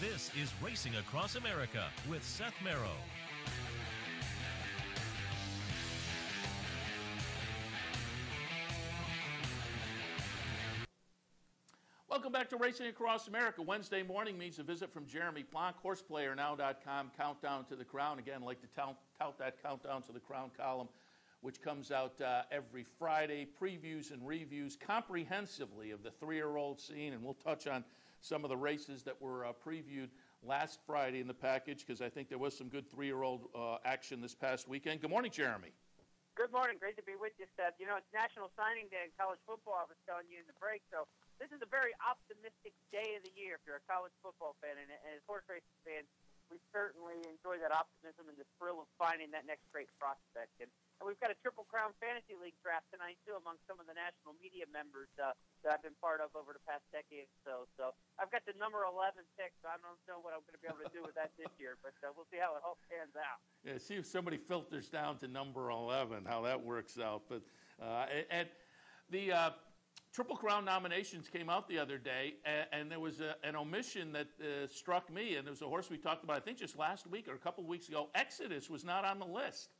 This is Racing Across America with Seth Merrow. Welcome back to Racing Across America. Wednesday morning means a visit from Jeremy Plonk, horseplayernow.com, Countdown to the Crown. Again, I'd like to tout, tout that Countdown to the Crown column, which comes out uh, every Friday. Previews and reviews comprehensively of the three year old scene, and we'll touch on some of the races that were uh, previewed last Friday in the package because I think there was some good three year old uh, action this past weekend. Good morning, Jeremy. Good morning. Great to be with you, Seth. You know, it's National Signing Day in college football, I was telling you in the break, so this is a very optimistic day of the year if you're a college football fan. And, and horse racing fans, we certainly enjoy that optimism and the thrill of finding that next great prospect. And, and we've got a Triple Crown Fantasy League draft tonight, too, among some of the national media members uh, that I've been part of over the past decade or so. So I've got the number 11 pick, so I don't know what I'm going to be able to do with that this year, but uh, we'll see how it all pans out. Yeah, see if somebody filters down to number 11, how that works out. But uh, and, and the uh, Triple Crown nominations came out the other day, and, and there was a, an omission that uh, struck me, and there was a horse we talked about, I think just last week or a couple weeks ago. Exodus was not on the list.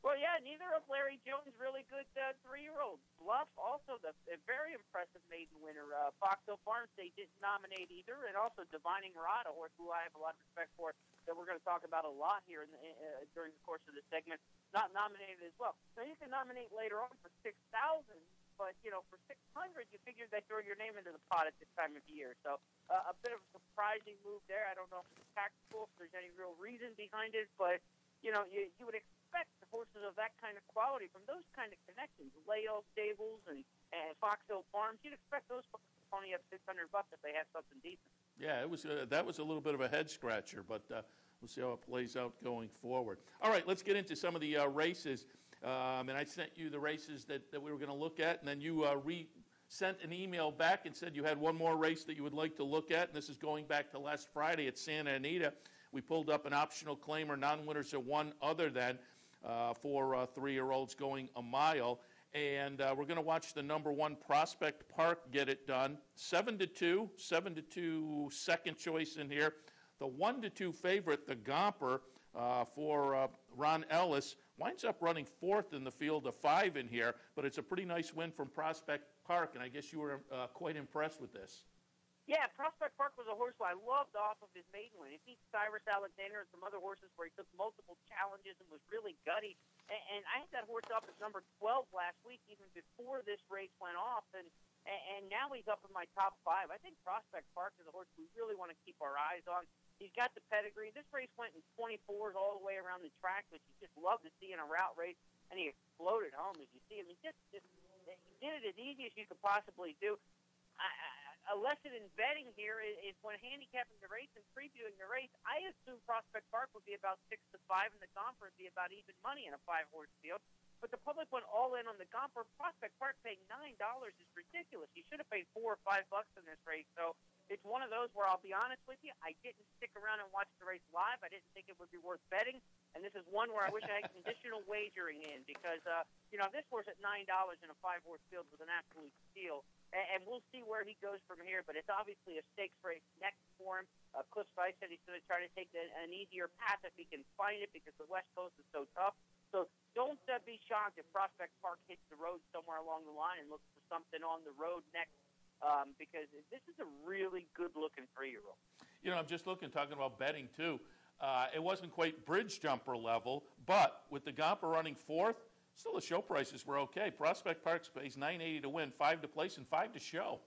Well, yeah, neither of Larry Jones' really good uh, three-year-old. Bluff, also the a very impressive maiden winner. Uh, Fox Hill Farms, they didn't nominate either, and also Divining Rod, a horse who I have a lot of respect for, that we're going to talk about a lot here in the, uh, during the course of the segment, not nominated as well. So you can nominate later on for six thousand, but you know for six hundred, you figure they throw your name into the pot at this time of year. So uh, a bit of a surprising move there. I don't know if it's tactical, if there's any real reason behind it, but you know you, you would expect horses of that kind of quality from those kind of connections, Lael Stables and and Fox Hill Farms. You'd expect those folks to have six hundred bucks if they have something decent. Yeah, it was uh, that was a little bit of a head scratcher, but uh, we'll see how it plays out going forward. All right, let's get into some of the uh, races. Um, and I sent you the races that, that we were going to look at, and then you uh, re- sent an email back and said you had one more race that you would like to look at. And this is going back to last Friday at Santa Anita. We pulled up an optional claim or non-winners of one other than uh, for uh, three-year-olds going a mile. And uh, we're going to watch the number one Prospect Park get it done. Seven to two, seven to two, second choice in here. The one to two favorite, the Gomper, uh, for uh, Ron Ellis, winds up running fourth in the field of five in here, but it's a pretty nice win from Prospect Park, and I guess you were uh, quite impressed with this. Yeah, Prospect Park was a horse I loved off of his maiden win. He beat Cyrus Alexander and some other horses where he took multiple challenges and was really gutty. And, and I had that horse up at number 12 last week, even before this race went off. And, and now he's up in my top five. I think Prospect Park is a horse we really want to keep our eyes on. He's got the pedigree. This race went in 24s all the way around the track, which you just love to see in a route race. And he exploded home, as you see. I mean, just, just he did it as easy as you could possibly do. A lesson in betting here is, is when handicapping the race and previewing the race. I assume Prospect Park would be about six to five, and the Gomper would be about even money in a five-horse field. But the public went all in on the Gomper. Prospect Park paying nine dollars is ridiculous. You should have paid four or five bucks in this race. So it's one of those where I'll be honest with you, I didn't stick around and watch the race live. I didn't think it would be worth betting. And this is one where I wish I had conditional wagering in because uh, you know this horse at nine dollars in a five horse field was an absolute steal and, we'll see where he goes from here. But it's obviously a stakes race next for him. Uh, Cliff Sise said he's going to try to take the, an easier path if he can find it because the West Coast is so tough. So don't uh, be shocked if Prospect Park hits the road somewhere along the line and looks for something on the road next um, because this is a really good looking three year old. You know, I'm just looking, talking about betting too. Uh, it wasn't quite bridge jumper level, but with the Gomper running fourth, Still, the show prices were okay. Prospect Park pays nine eighty to win, five to place, and five to show.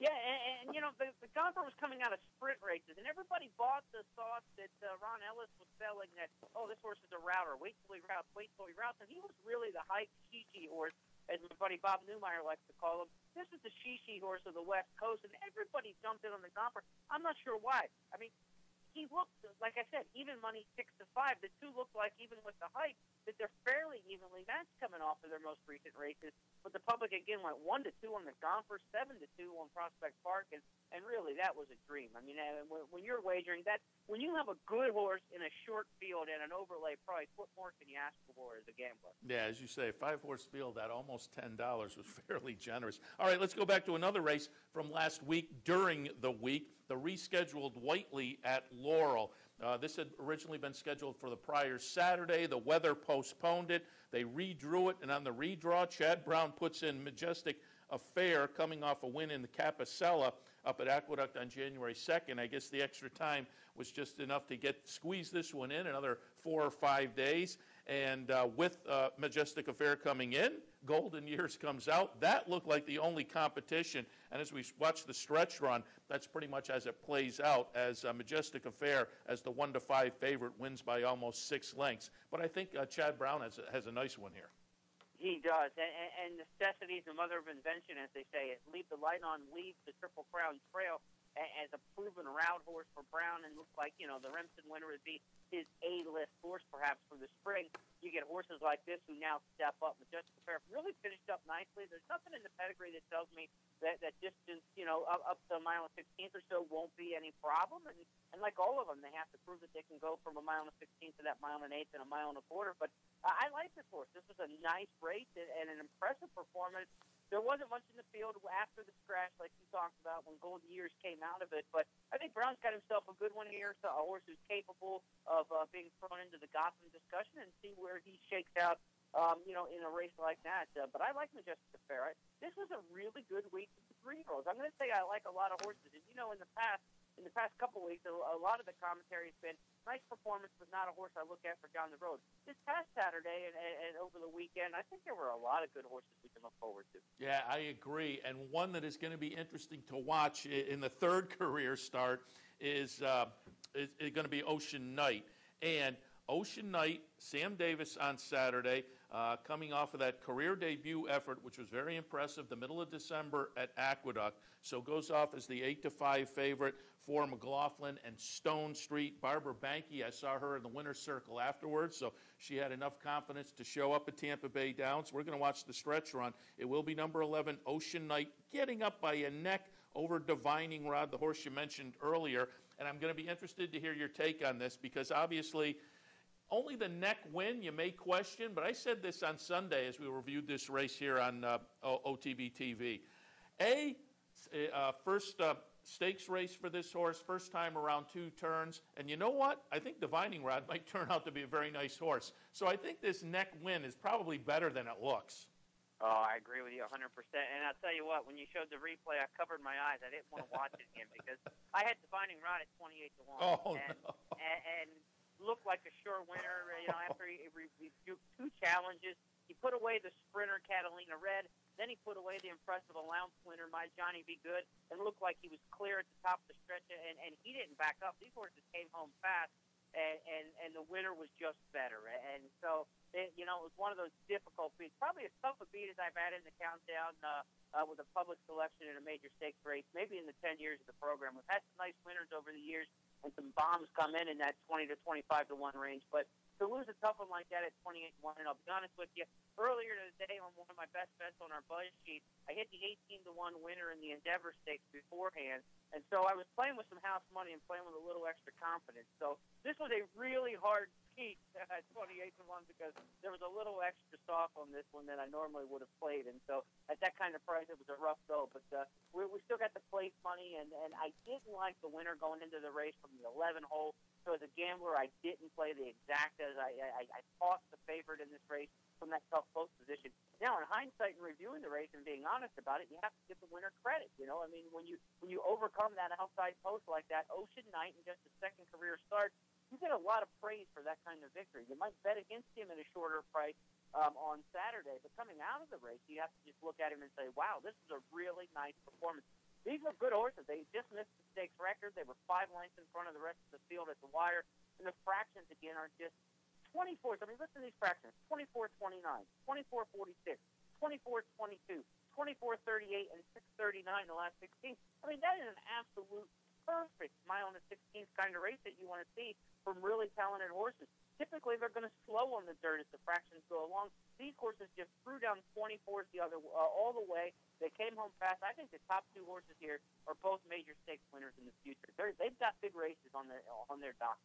Yeah, and, and you know the, the Gomper was coming out of sprint races, and everybody bought the thought that uh, Ron Ellis was selling that oh this horse is a router, wait till he routes, wait till he routes, and he was really the hype shishi horse, as my buddy Bob Neumeier likes to call him. This is the shishi horse of the West Coast, and everybody jumped in on the Gomper. I'm not sure why. I mean, he looked like I said, even money six to five. The two looked like even with the hype that they're fairly evenly matched coming off of their most recent races. But the public again went one to two on the Gomper, seven to two on Prospect Park, and and really that was a dream. I mean, when, when you're wagering that, when you have a good horse in a short field and an overlay price, what more can you ask for as a gambler? Yeah, as you say, five horse field at almost ten dollars was fairly generous. All right, let's go back to another race from last week during the week, the rescheduled Whiteley at Laurel. Uh, this had originally been scheduled for the prior Saturday. The weather postponed it. They redrew it, and on the redraw, Chad Brown puts in Majestic Affair coming off a win in the Capossela up at Aqueduct on January 2nd. I guess the extra time was just enough to get squeeze this one in another four or five days. And uh, with uh, Majestic Affair coming in, Golden Years comes out. That looked like the only competition. And as we watch the stretch run, that's pretty much as it plays out. As uh, Majestic Affair, as the one to five favorite, wins by almost six lengths. But I think uh, Chad Brown has has a nice one here. He does, and, and necessity is the mother of invention, as they say. Leave the light on, leave the Triple Crown Trail as a proven route horse for Brown, and looks like you know the Remsen winner would be his A-list horse perhaps for the spring. You get horses like this who now step up. Majestic Affair really finished up nicely. There's nothing in the pedigree that tells me that that distance, you know, up, up to a mile and 16th or so won't be any problem. And and like all of them, they have to prove that they can go from a mile and 16th to that mile and eighth and a mile and a quarter. But I like this horse. This was a nice race and, an impressive performance. There wasn't much in the field after the scratch, like you talked about, when Golden Years came out of it. But I think Brown's got himself a good one here. So a horse who's capable of uh, being thrown into the Gotham discussion and see where he shakes out. Um, you know, in a race like that. Uh, but I like Majestic Affair. This was a really good week for the three-year-olds. I'm going to say I like a lot of horses. And you know, in the past, in the past couple weeks, a lot of the commentary has been nice performance, but not a horse I look at for down the road. This past Saturday and, and, and over the weekend, I think there were a lot of good horses we can look forward to. Yeah, I agree. And one that is going to be interesting to watch in the third career start is, uh, is, is going to be Ocean Knight. And Ocean Knight, Sam Davis on Saturday, uh, coming off of that career debut effort, which was very impressive, the middle of December at Aqueduct. So goes off as the 8 to 5 favorite for McLaughlin and Stonestreet. Barbara Banke, I saw her in the winner's circle afterwards, so she had enough confidence to show up at Tampa Bay Downs. We're going to watch the stretch run. It will be number 11, Ocean Knight, getting up by a neck over Divining Rod, the horse you mentioned earlier. And I'm going to be interested to hear your take on this because obviously only the neck win you may question, but I said this on Sunday as we reviewed this race here on uh, OTB TV. A, uh, first uh, stakes race for this horse, first time around two turns. And you know what? I think Divining Rod might turn out to be a very nice horse. So I think this neck win is probably better than it looks. Oh, I agree with you 100%. And I'll tell you what, when you showed the replay, I covered my eyes. I didn't want to watch it again because I had Divining Rod at 28 to 1. Oh, and, no. and, and looked like a sure winner. You know, after he, he rebuked two challenges, he put away the sprinter Catalina Red. Then he put away the impressive allowance winner, my Johnny Be Good, and looked like he was clear at the top of the stretch. And, and he didn't back up. These horses came home fast, and and, and the winner was just better. And so, it, you know, it was one of those difficult beats. Probably as tough a beat as I've had in the countdown. Uh, uh, with a public selection in a major stakes race, maybe in the 10 years of the program. We've had some nice winners over the years, and some bombs come in in that 20 to 25 to 1 range. But to lose a tough one like that at 28 to 1, and I'll be honest with you, earlier today on one of my best bets on our buzz sheet, I hit the 18 to 1 winner in the Endeavor Stakes beforehand. And so I was playing with some house money and playing with a little extra confidence. So this was a really hard peak at 28 to 1 because there was a little extra soft on this one than I normally would have played. And so at that kind of price, it was a rough go. But uh, we, we still got the place money, and, and I didn't like the winner going into the race from the 11 hole. So as a gambler, I didn't play the exact as I, I, I tossed the favorite in this race from that tough post position. Now, in hindsight and reviewing the race and being honest about it, you have to give the winner credit. You know, I mean, when you when you overcome that outside post like that, Ocean Knight in just a second career start, you get a lot of praise for that kind of victory. You might bet against him at a shorter price um, on Saturday, but coming out of the race, you have to just look at him and say, "Wow, this is a really nice performance." These are good horses. They just missed the stakes record. They were five lengths in front of the rest of the field at the wire, and the fractions again are just 24. I mean, listen to these fractions: 24-29, 24-46, 24-22, 24-38, and 6-39 the last 16. I mean, that is an absolute perfect mile and a 16th kind of race that you want to see from really talented horses. typically they're going to slow on the dirt as the fractions go along. These horses just threw down 24s the other uh, all the way. They came home fast. I think the top two horses here are both major stakes winners in the future. They're, they've got big races on their on their dock.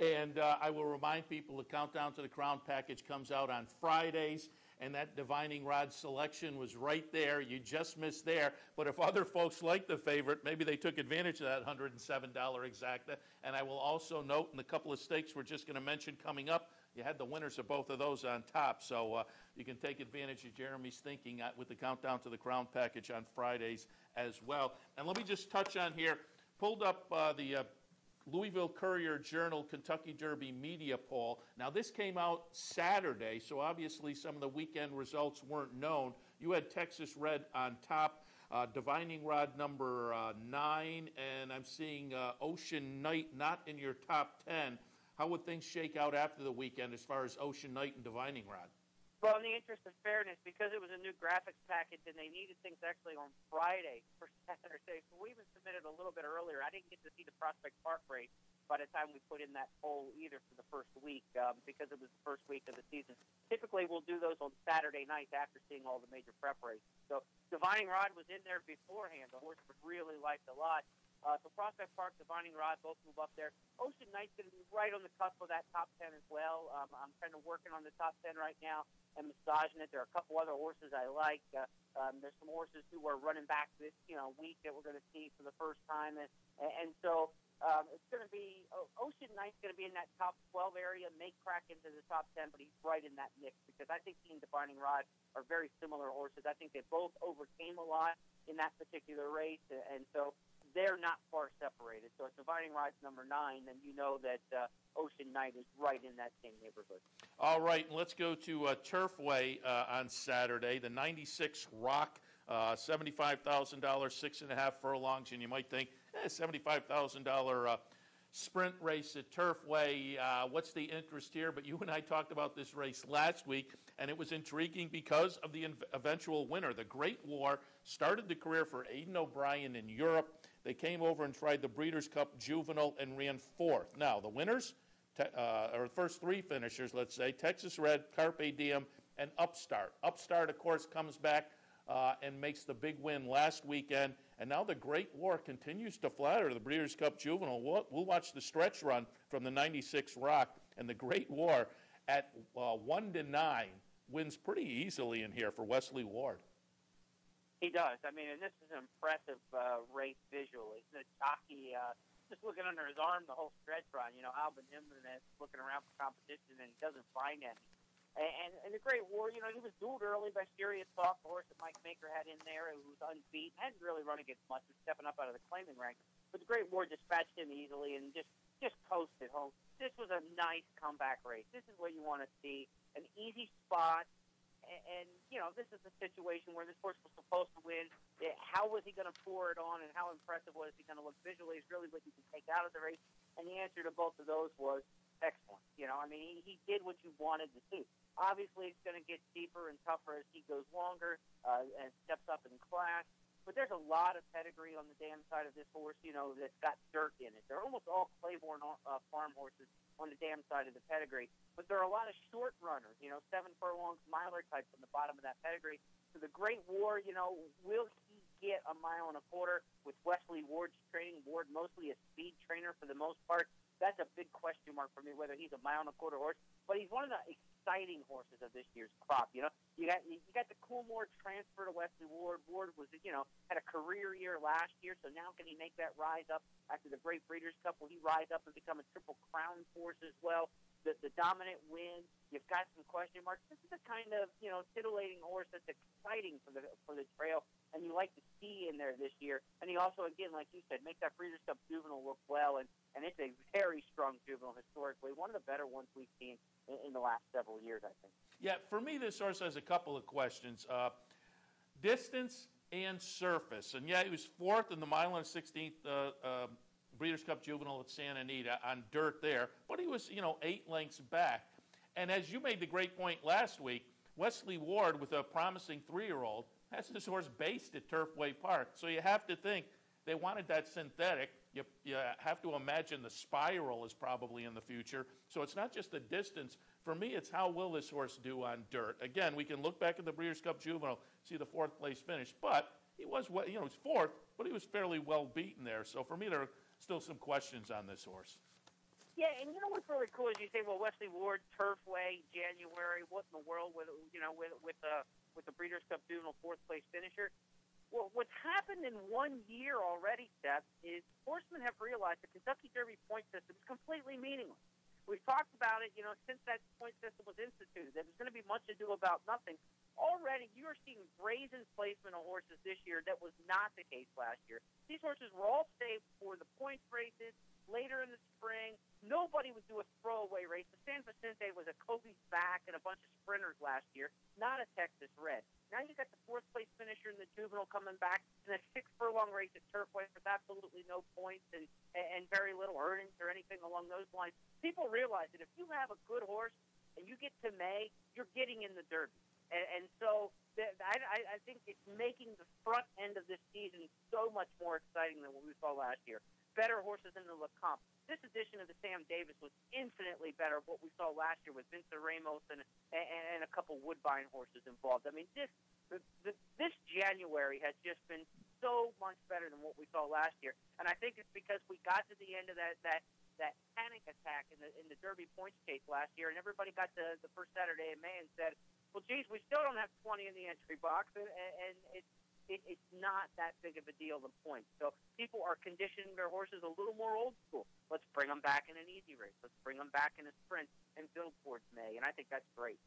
And uh, I will remind people the countdown to the crown package comes out on Fridays, and that divining rod selection was right there. You just missed there. But if other folks like the favorite, maybe they took advantage of that $107 exacta. And I will also note in the couple of stakes we're just going to mention coming up, you had the winners of both of those on top. So uh, you can take advantage of Jeremy's thinking uh, with the countdown to the crown package on Fridays as well. And let me just touch on here, pulled up uh, the uh, Louisville Courier Journal Kentucky Derby media poll. Now, this came out Saturday, so obviously some of the weekend results weren't known. You had Texas Red on top, uh, Divining Rod number uh, nine, and I'm seeing uh, Ocean Knight not in your top 10. How would things shake out after the weekend as far as Ocean Knight and Divining Rod? Well, in the interest of fairness, because it was a new graphics package and they needed things actually on Friday for Saturday, so we even submitted a little bit earlier. I didn't get to see the Prospect Park race by the time we put in that poll either for the first week um, because it was the first week of the season. Typically, we'll do those on Saturday nights after seeing all the major prep races. So Divining Rod was in there beforehand. The horse was really liked a lot. Uh, so Prospect Park, Divining Rod, both move up there. Ocean Knight's going to be right on the cusp of that top 10 as well. Um, I'm kind of working on the top 10 right now and massaging it. There are a couple other horses I like. Uh, um, there's some horses who are running back this you know week that we're going to see for the first time, and, and so um, it's going to be Ocean Knight's going to be in that top 12 area, may crack into the top 10, but he's right in that mix because I think he and Divining Rod are very similar horses. I think they both overcame a lot in that particular race, and so they're not far separated. So if Divining Rod's number nine, then you know that uh, Ocean Knight is right in that same neighborhood. All right, let's go to uh, Turfway uh, on Saturday. The 96 Rock, uh, $75,000, six and a half furlongs, and you might think, eh, $75,000 uh, sprint race at Turfway. Uh, what's the interest here? But you and I talked about this race last week, and it was intriguing because of the eventual winner. The Great War started the career for Aidan O'Brien in Europe. They came over and tried the Breeders' Cup Juvenile and ran fourth. Now, the winners, te- uh, or first three finishers, let's say, Texas Red, Carpe Diem, and Upstart. Upstart, of course, comes back uh, and makes the big win last weekend. And now the Great War continues to flatter the Breeders' Cup Juvenile. We'll, we'll watch the stretch run from the 96 Rock, and the Great War at uh, 1 to 9 wins pretty easily in here for Wesley Ward. He does. I mean, and this is an impressive uh, race visually. The jockey uh, just looking under his arm the whole stretch run. You know, Albin Jimenez looking around for competition and he doesn't find any. And, and the Great War, you know, he was dueled early by Serious the horse that Mike Maker had in there, who was unbeaten, hadn't really run against much, was stepping up out of the claiming ranks. But the Great War dispatched him easily and just just coasted home. This was a nice comeback race. This is what you want to see: an easy spot, and, you know, this is a situation where this horse was supposed to win. How was he going to pour it on, and how impressive was he going to look visually? Is really what you can take out of the race. And the answer to both of those was excellent. You know, I mean, he, he did what you wanted to see. Obviously, it's going to get deeper and tougher as he goes longer uh, and steps up in class. But there's a lot of pedigree on the dam side of this horse, you know, that's got dirt in it. They're almost all Claiborne uh, farm horses on the dam side of the pedigree. But there are a lot of short runners, you know, seven furlongs, miler types on the bottom of that pedigree. So the Great War, you know, will he get a mile and a quarter with Wesley Ward's training? Ward mostly a speed trainer for the most part. That's a big question mark for me whether he's a mile and a quarter horse. But he's one of the exciting horses of this year's crop. You know, you got you got the Coolmore transfer to Wesley Ward. Ward was you know had a career year last year, so now can he make that rise up after the Great Breeders' Cup? Will he rise up and become a Triple Crown horse as well? The, the dominant win. You've got some question marks. This is a kind of you know titillating horse that's exciting for the for the trail, and you like to see in there this year. And he also, again, like you said, make that Breeders' Cup Juvenile look well, and and it's a very strong juvenile historically, one of the better ones we've seen in, in the last several years, I think. Yeah, for me, this horse has a couple of questions. Uh, distance and surface. And yeah, he was fourth in the mile and 16th uh, uh, Breeders' Cup Juvenile at Santa Anita on dirt there, but he was, you know, eight lengths back. And as you made the great point last week, Wesley Ward, with a promising three year old, has his horse based at Turfway Park. So you have to think they wanted that synthetic. You, you have to imagine the spiral is probably in the future. So it's not just the distance. For me, it's how will this horse do on dirt. Again, we can look back at the Breeders' Cup Juvenile, see the fourth place finish, but he was, you know, he's fourth, but he was fairly well beaten there. So for me, there are still some questions on this horse. Yeah, and you know what's really cool is you say, well, Wesley Ward, Turfway, January, what in the world with you know with with uh, with the Breeders' Cup Juvenile fourth place finisher? Well, what's happened in one year already, Seth, is horsemen have realized the Kentucky Derby point system is completely meaningless. We've talked about it, you know, since that point system was instituted. That there's going to be much ado about nothing. Already, you are seeing brazen placement of horses this year that was not the case last year. These horses were all saved for the points races later in the spring. Nobody would do a throwaway race. The San Vicente was a Kobe's back and a bunch of sprinters last year, not a Texas Red. Now you got the fourth place finisher in the juvenile coming back in a six furlong race at Turfway with absolutely no points and and very little earnings or anything along those lines. People realize that if you have a good horse and you get to May, you're getting in the Derby. And, and so I, I think it's making the front end of this season so much more exciting than what we saw last year better horses in the Lecomte. This edition of the Sam Davis was infinitely better what we saw last year with Vinceremos and, and, a couple Woodbine horses involved. I mean, this the, the, this January has just been so much better than what we saw last year, and I think it's because we got to the end of that that that panic attack in the in the Derby points chase last year, and everybody got to the first Saturday in May and said, "Well, geez, we still don't have 20 in the entry box," and, and it's it, it's not that big of a deal, the point. So people are conditioning their horses a little more old school. Let's bring them back in an easy race. Let's bring them back in a sprint and build towards May. And I think that's great.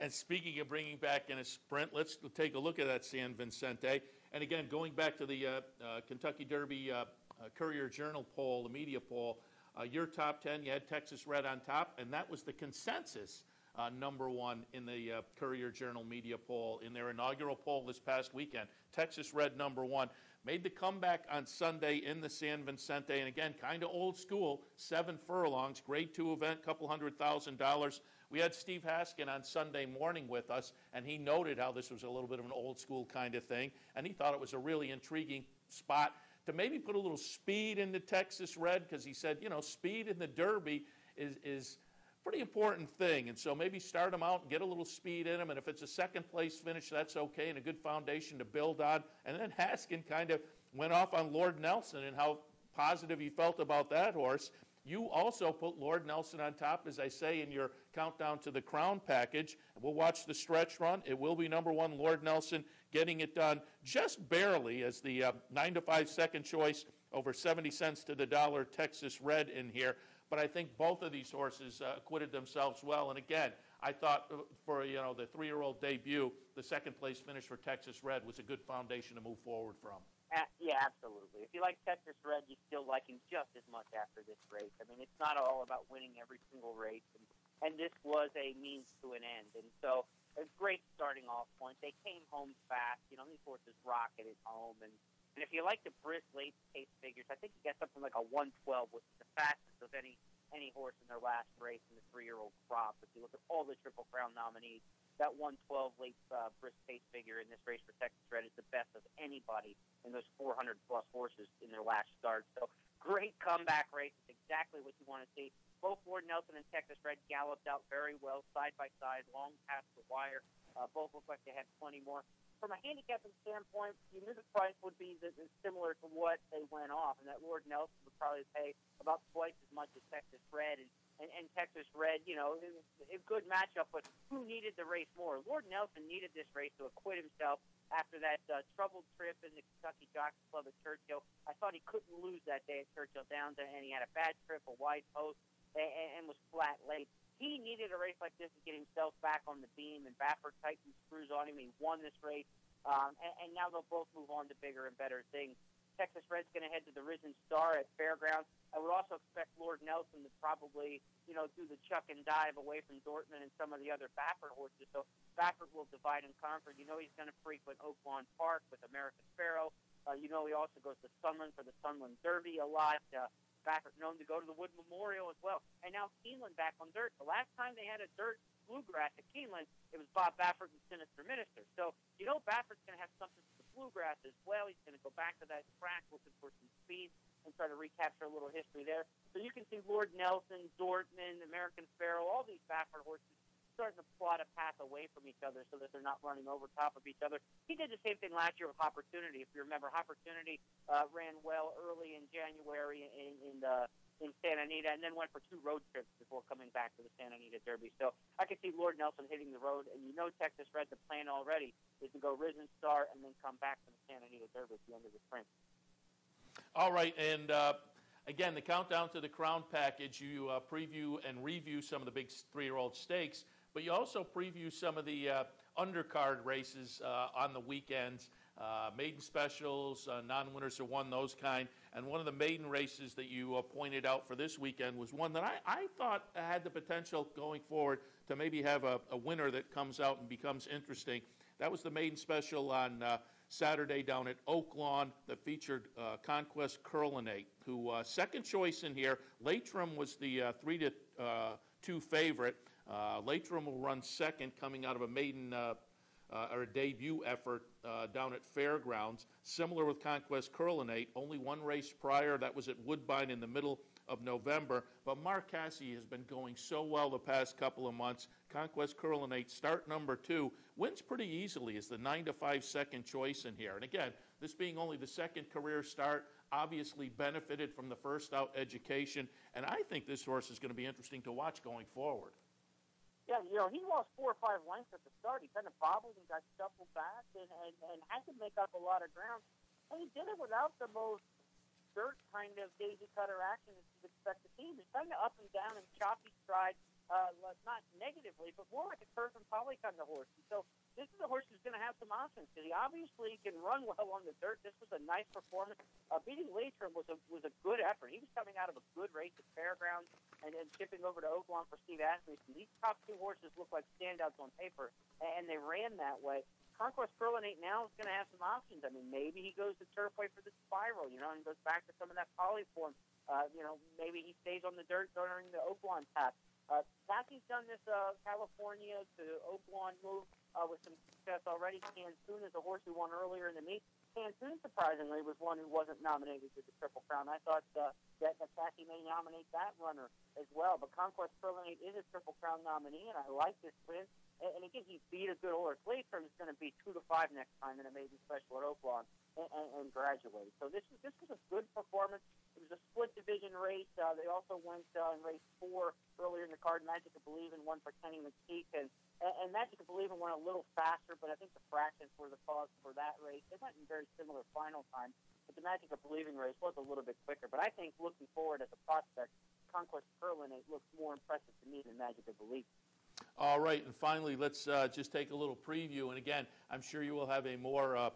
And speaking of bringing back in a sprint, let's take a look at that San Vicente. And again, going back to the uh, uh, Kentucky Derby uh, uh Courier Journal poll, the media poll, uh, your top 10, you had Texas Red on top, and that was the consensus uh, number one in the uh, Courier Journal media poll in their inaugural poll this past weekend. Texas Red number one. Made the comeback on Sunday in the San Vicente, and again, kind of old school, seven furlongs, grade two event, couple hundred thousand dollars. We had Steve Haskin on Sunday morning with us, and he noted how this was a little bit of an old school kind of thing, and he thought it was a really intriguing spot to maybe put a little speed into Texas Red because he said, you know, speed in the Derby is, is pretty important thing. And so maybe start them out and get a little speed in them. And if it's a second place finish, that's okay and a good foundation to build on. And then Haskin kind of went off on Lord Nelson and how positive he felt about that horse. You also put Lord Nelson on top, as I say, in your countdown to the crown package. We'll watch the stretch run. It will be number one, Lord Nelson, getting it done just barely as the uh, 9 to 5 second choice, over 70 cents to the dollar Texas Red in here. But I think both of these horses uh, acquitted themselves well. And again, I thought uh, for you know the three-year-old debut, the second place finish for Texas Red was a good foundation to move forward from. Uh, yeah, absolutely. If you like Texas Red, you still like him just as much after this race. I mean, it's not all about winning every single race, and, and this was a means to an end. And so, a great starting off point. They came home fast. You know, these horses rocketed home, and and if you like the brisk late pace figures, I think you get something like a 112, which is the fastest of any any horse in their last race in the three-year-old crop. If you look at all the Triple Crown nominees, that 112 late uh, brisk pace figure in this race for Texas Red is the best of anybody in those 400 plus horses in their last start. So great comeback race. It's exactly what you want to see. Both Lord Nelson and Texas Red galloped out very well, side by side, long past the wire. Uh, both look like they had plenty more from a handicapping standpoint, you knew the price would be similar to what they went off, and that Lord Nelson would probably pay about twice as much as Texas Red, and, and, and Texas Red, you know, a good matchup, but who needed the race more? Lord Nelson needed this race to acquit himself after that uh, troubled trip in the Kentucky Jockey Club at Churchill. I thought he couldn't lose that day at Churchill Downs, and he had a bad trip, a wide post, and, and was flat late he needed a race like this to get himself back on the beam, and Baffert tightened screws on him. He won this race, um, and, and now they'll both move on to bigger and better things. Texas Red's going to head to the Risen Star at Fairgrounds. I would also expect Lord Nelson to probably, you know, do the chuck and dive away from Dortmund and some of the other Baffert horses. So Baffert will divide and conquer. You know he's going to frequent Oaklawn Park with American Pharoah. Uh, you know he also goes to Sunland for the Sunland Derby a lot. Uh, Baffert known to go to the Wood Memorial as well. And now Keeneland back on dirt. The last time they had a dirt bluegrass at Keeneland, it was Bob Baffert and Sinister Minister. So you know Baffert's going to have something for the bluegrass as well. He's going to go back to that track looking for some speed. and try to recapture a little history there. So you can see Lord Nelson, Dortmund, American Pharoah, all these Baffert horses starting to plot a path away from each other so that they're not running over top of each other. He did the same thing last year with Opportunity. If you remember, Opportunity uh, ran well early in January in in, uh, in Santa Anita, and then went for two road trips before coming back to the Santa Anita Derby. So I could see Lord Nelson hitting the road, and you know Texas Red, the plan already is to go Risen Star and then come back to the Santa Anita Derby at the end of the spring. All right, and uh, again, the countdown to the Crown package, you uh, preview and review some of the big three-year-old stakes but you also preview some of the uh, undercard races uh, on the weekends, uh, maiden specials, uh, non-winners of one, those kind. And one of the maiden races that you uh, pointed out for this weekend was one that I, I thought had the potential going forward to maybe have a, a, winner that comes out and becomes interesting. That was the maiden special on uh, Saturday down at Oaklawn that featured Conquest Curlinate, who second choice in here. Latrim was the three to two favorite. Uh, will run second, coming out of a maiden uh, uh, or a debut effort uh, down at Fairgrounds. Similar with Conquest Curlinate, only one race prior. That was at Woodbine in the middle of November. But Mark Casse has been going so well the past couple of months. Conquest Curlinate, start number two, wins pretty easily as the 9 to 5 second choice in here. And again, this being only the second career start, obviously benefited from the first out education. And I think this horse is going to be interesting to watch going forward. Yeah, you know, he lost four or five lengths at the start. He kind of bobbled and got shuffled back and, and, and had to make up a lot of ground. And he did it without the most dirt kind of daisy cutter action that you'd expect to see. He was kind of up and down and choppy stride, uh, not negatively, but more like a Turf and Poly kind of horse. So this is a horse who's going to have some options because he obviously can run well on the dirt. This was a nice performance. Uh, beating Latrim was a was a good effort. He was coming out of a good race at Fairgrounds and then chipping over to Oaklawn for Steve Asmussen. These top two horses look like standouts on paper, and they ran that way. Conquest Curlinate now is going to have some options. I mean, maybe he goes to Turfway for the spiral, you know, and goes back to some of that poly form. Uh, you know, maybe he stays on the dirt during the Oaklawn tap. Uh, Casse's done this uh, California to Oaklawn move uh, with some success already. Cancun is a horse who won earlier in the meet. Cancun, surprisingly, was one who wasn't nominated to the Triple Crown. I thought uh, that, that may nominate that runner as well. But Conquest Curlinate is a Triple Crown nominee, and I like this win. And, and again, he beat a good horse. Latrim is going to be two to five next time in a maiden special at Oaklawn and, and, and graduate. So this is this was a good performance. It was a split division race. Uh, they also went uh, in race four earlier in the card. Magic of Believe in one for Kenny McPeek, and, and Magic of Believe went a little faster, but I think the fractions were the cause for that race. They went in very similar final time, but the Magic of Believing race was a little bit quicker. But I think looking forward as a prospect, Conquest Curlinate looks more impressive to me than Magic of Believe. All right, and finally, let's uh, just take a little preview. And again, I'm sure you will have a more uh,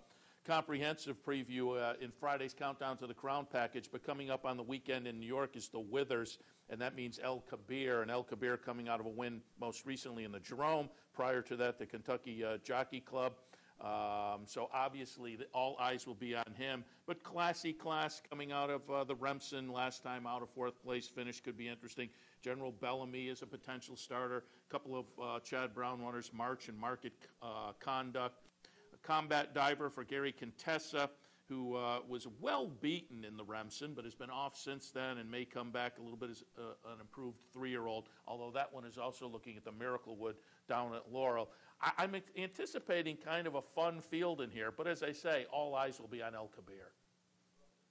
comprehensive preview uh, in Friday's Countdown to the Crown package. But coming up on the weekend in New York is the Withers, and that means El Kabeir. And El Kabeir coming out of a win most recently in the Jerome. Prior to that, the Kentucky uh, Jockey Club. Um, so obviously, the, all eyes will be on him. But classy class coming out of uh, the Remsen last time out of fourth place finish could be interesting. General Bellamy is a potential starter. A couple of uh, Chad Brown runners, March and Market uh, Conduct combat diver for Gary Contessa, who uh, was well beaten in the Remsen, but has been off since then and may come back a little bit as uh, an improved three-year-old, although that one is also looking at the Miracle Wood down at Laurel. I- am anticipating kind of a fun field in here, but as I say, all eyes will be on El Kabeir.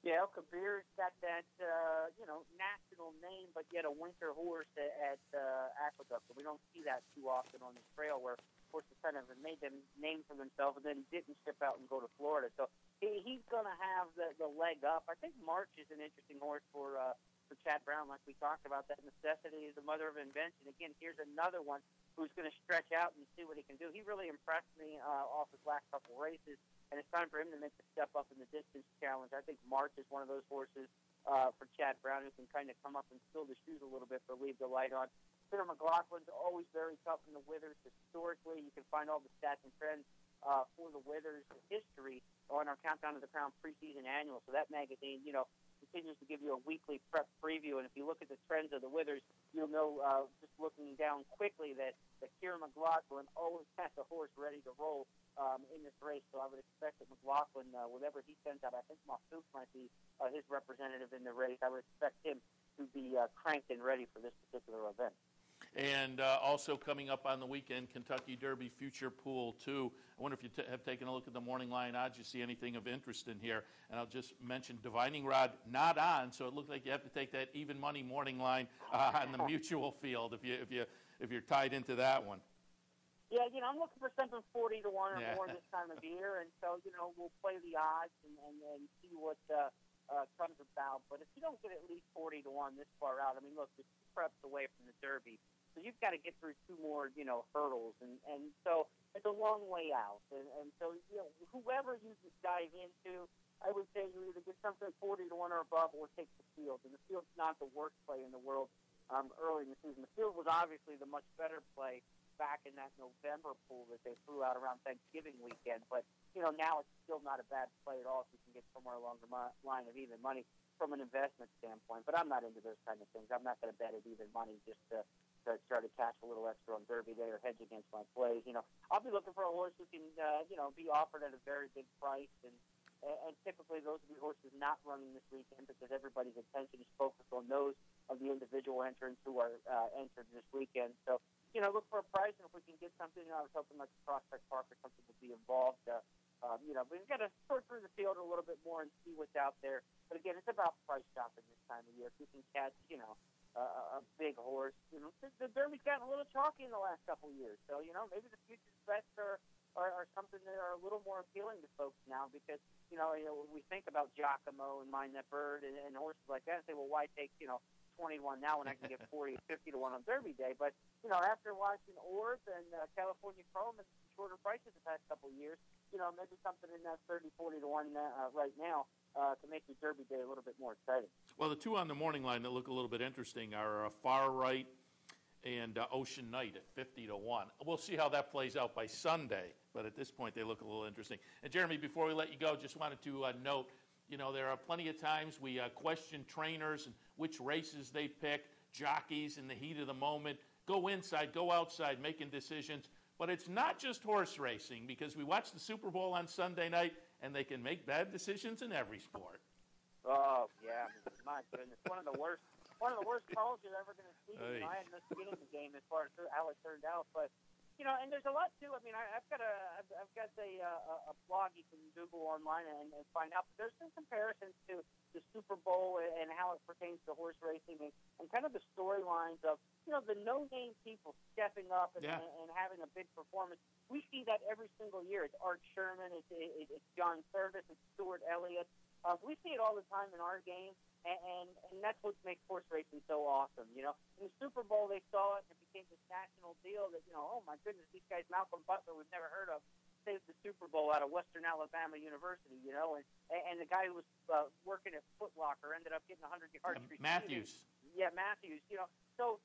Yeah, El Kabeir's got that, uh, you know, national name, but yet a winter horse at, at uh, Aqueduct. We don't see that too often on the trail where horses kind of made them name for themselves and then didn't ship out and go to Florida. So he, he's going to have the, the leg up. I think March is an interesting horse for uh, for Chad Brown, like we talked about. That necessity is the mother of invention. Again, here's another one who's going to stretch out and see what he can do. He really impressed me uh, off his last couple races and it's time for him to make the step up in the distance challenge. I think March is one of those horses uh, for Chad Brown who can kind of come up and fill the shoes a little bit for Leave the Light On. Peter McLaughlin's always very tough in the Withers. Historically, you can find all the stats and trends uh, for the Withers history on our Countdown to the Crown preseason annual. So that magazine, you know, continues to give you a weekly prep preview. And if you look at the trends of the withers, you'll know uh, just looking down quickly that that Kieran McLaughlin always has a horse ready to roll um, in this race. So I would expect that McLaughlin, uh, whatever he sends out, I think Mafouk might be uh, his representative in the race. I would expect him to be uh, cranked and ready for this particular event. And uh, also coming up on the weekend, Kentucky Derby Future Pool 2. I wonder if you t- have taken a look at the morning line odds, you see anything of interest in here. And I'll just mention Divining Rod not on, so it looks like you have to take that even money morning line uh, on the mutual field if, you, if, you, if you're tied into that one. Yeah, you know, I'm looking for something 40 to 1 or Yeah. more this time of year. And so, you know, we'll play the odds and, and, and see what uh, uh, comes about. But if you don't get at least 40 to 1 this far out, I mean, look, it's preps away from the Derby. So you've got to get through two more, you know, hurdles. And, and so it's a long way out. And, and so, you know, whoever you dive into, I would say you either get something 40 to 1 or above or take the field. And the field's not the worst play in the world um, early in the season. The field was obviously the much better play back in that November pool that they threw out around Thanksgiving weekend. But, you know, now it's still not a bad play at all if you can get somewhere along the mo- line of even money from an investment standpoint. But I'm not into those kind of things. I'm not going to bet at even money just to, to try to cash a little extra on Derby Day or hedge against my plays. You know, I'll be looking for a horse who can, uh, you know, be offered at a very big price and and typically those will be horses not running this weekend because everybody's attention is focused on those of the individual entrants who are uh, entered this weekend. So, you know, look for a price, and if we can get something, you know, I was hoping like Prospect Park or something would be involved. Uh, um, you know, we've got to sort through the field a little bit more and see what's out there. But again, it's about price shopping this time of year. If you can catch, you know, uh, a big horse, you know, the, the Derby's gotten a little chalky in the last couple of years. So, you know, maybe the future bets are are, are something that are a little more appealing to folks now because you know you know we think about Giacomo and Mine That Bird and, and horses like that and say well why take you know 21 now when I can get 40 50 to one on Derby Day but you know after watching Orb and uh, California Chrome and shorter prices the past couple of years you know maybe something in that 30 40 to one uh, right now uh, to make your Derby Day a little bit more exciting. Well, the two on the morning line that look a little bit interesting are uh, Far Right and uh, Ocean Knight at 50 to 1. We'll see how that plays out by Sunday, but at this point they look a little interesting. And Jeremy, before we let you go, just wanted to uh, note, you know, there are plenty of times we uh, question trainers and which races they pick, jockeys in the heat of the moment, go inside, go outside, making decisions. But it's not just horse racing because we watch the Super Bowl on Sunday night and they can make bad decisions in every sport. Oh yeah, my goodness, one of the worst, one of the worst calls you're ever going to see. Hey. You know, I had no skin in the game as far as how it turned out, but you know, and there's a lot too. I mean, I, I've got a, I've, I've got a, uh, a blog you can Google online and, and find out. But there's some comparisons to the Super Bowl and how it pertains to horse racing and, and kind of the storylines of you know the no-name people stepping up and, Yeah. and, and having a big performance. We see that every single year. It's Art Sherman, it's, it, it's John Servis, it's Stewart Elliott. Uh, we see it all the time in our game, and, and and that's what makes horse racing so awesome. You know, in the Super Bowl they saw it, and it became this national deal that you know, oh my goodness, these guys, Malcolm Butler, we've never heard of, saved the Super Bowl out of Western Alabama University. You know, and and the guy who was uh, working at Foot Locker ended up getting 100 yards. Uh. Matthews. Yeah, Matthews. You know, so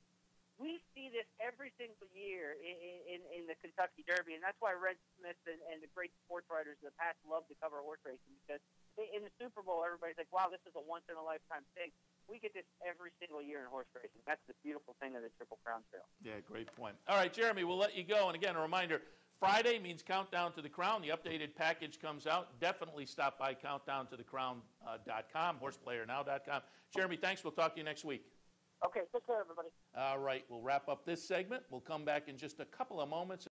we see this every single year in, in, in the Kentucky Derby, and that's why Red Smith and, and the great sports writers of the past love to cover horse racing because in the Super Bowl, everybody's like, "Wow, this is a once in a lifetime thing." We get this every single year in horse racing. That's the beautiful thing of the Triple Crown Trail. Yeah, great point. All right, Jeremy, we'll let you go. And again, a reminder Friday means Countdown to the Crown. The updated package comes out. Definitely stop by countdowntotocrown.com, uh, horseplayernow.com. Jeremy, thanks. We'll talk to you next week. Okay, take care, everybody. All right, we'll wrap up this segment. We'll come back in just a couple of moments.